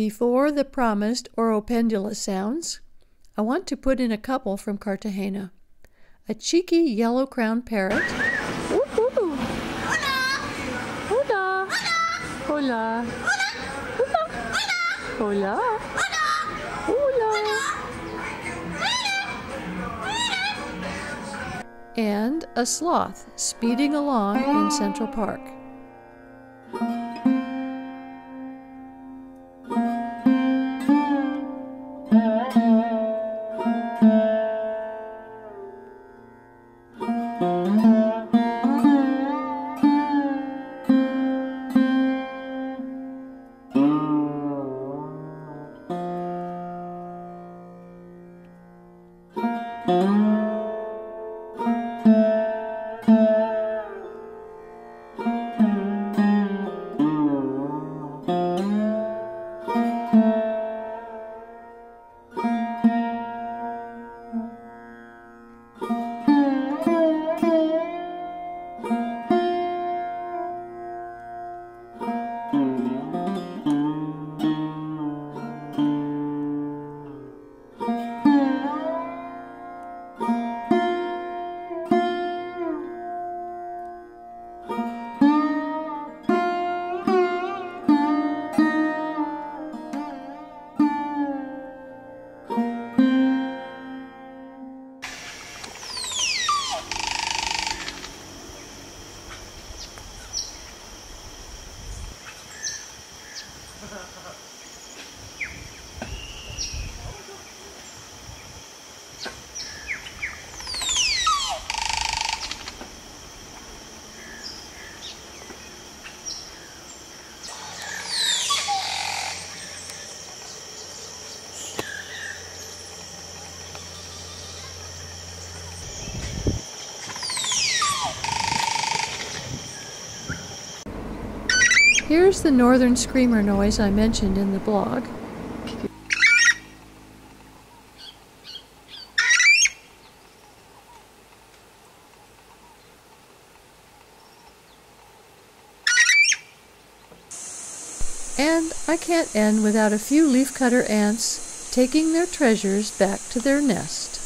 Before the promised oropendola sounds, I want to put in a couple from Cartagena. A cheeky yellow-crowned parrot. Hola! Hola! Hola! Hola! Hola! And a sloth speeding along in Central Park. Here's the northern screamer noise I mentioned in the blog. And I can't end without a few leafcutter ants taking their treasures back to their nest.